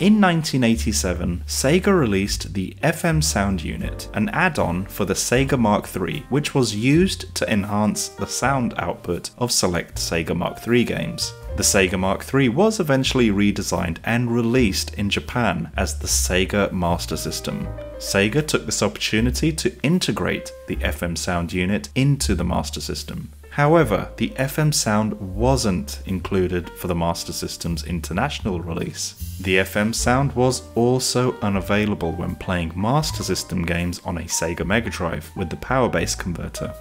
In 1987, Sega released the FM Sound Unit, an add-on for the Sega Mark III, which was used to enhance the sound output of select Sega Mark III games. The Sega Mark III was eventually redesigned and released in Japan as the Sega Master System. Sega took this opportunity to integrate the FM sound unit into the Master System. However, the FM sound wasn't included for the Master System's international release. The FM sound was also unavailable when playing Master System games on a Sega Mega Drive with the Power Base converter.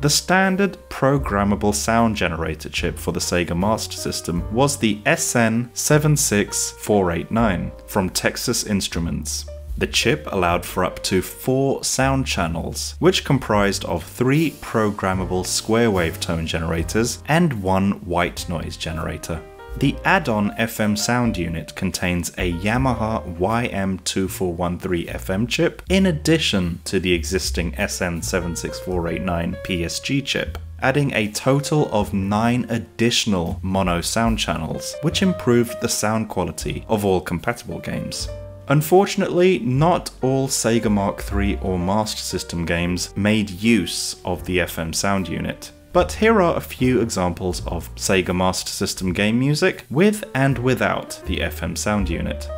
The standard programmable sound generator chip for the Sega Master System was the SN76489 from Texas Instruments. The chip allowed for up to four sound channels, which comprised of three programmable square wave tone generators and one white noise generator. The add-on FM sound unit contains a Yamaha YM2413 FM chip in addition to the existing SN76489 PSG chip adding a total of 9 additional mono sound channels, which improved the sound quality of all compatible games. Unfortunately, not all Sega Mark III or Master System games made use of the FM sound unit. But here are a few examples of Sega Master System game music with and without the FM sound unit.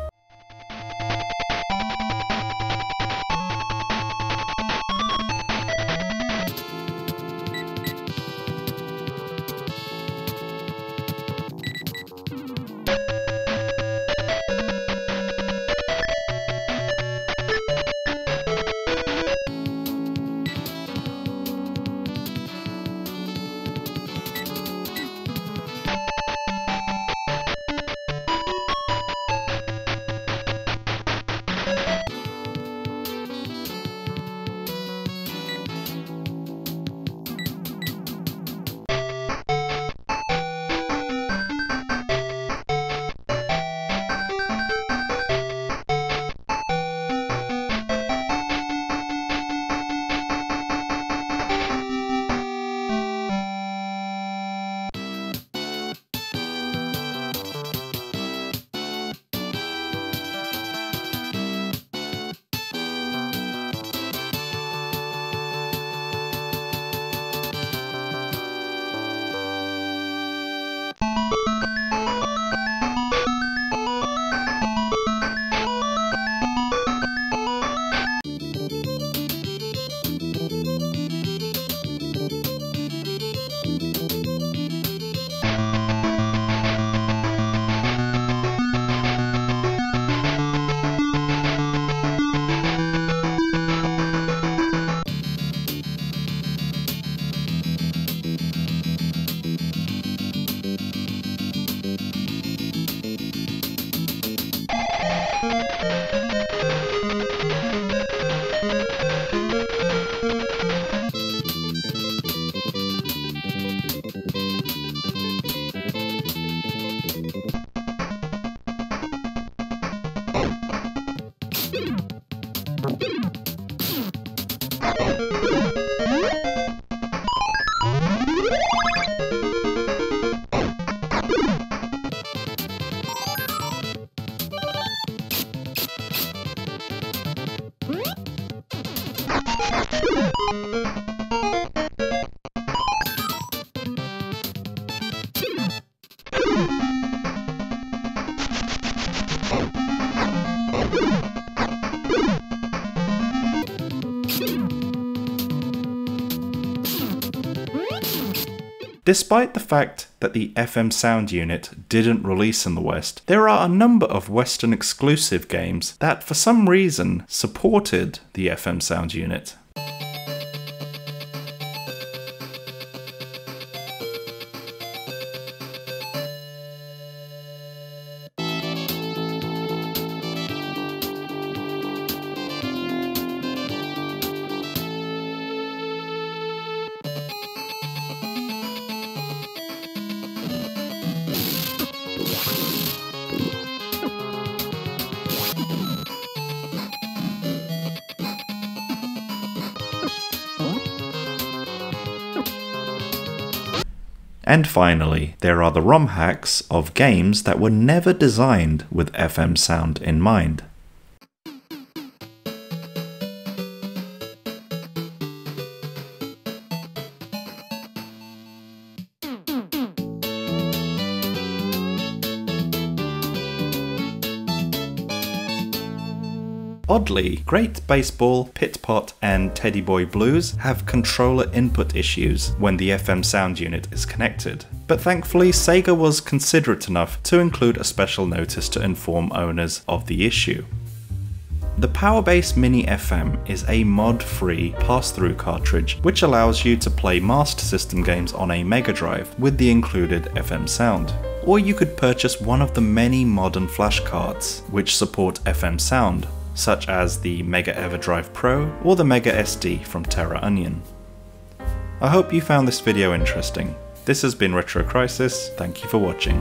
Despite the fact that the FM sound unit didn't release in the West, there are a number of Western exclusive games that for some reason supported the FM sound unit. And finally, there are the ROM hacks of games that were never designed with FM sound in mind. Oddly, Great Baseball, Pit Pot, and Teddy Boy Blues have controller input issues when the FM sound unit is connected. But thankfully, Sega was considerate enough to include a special notice to inform owners of the issue. The Powerbase Mini FM is a mod-free pass-through cartridge which allows you to play Master System games on a Mega Drive with the included FM sound. Or you could purchase one of the many modern flash cards which support FM sound, such as the Mega EverDrive Pro or the Mega SD from Terra Onion. I hope you found this video interesting. This has been Retro Crisis, thank you for watching.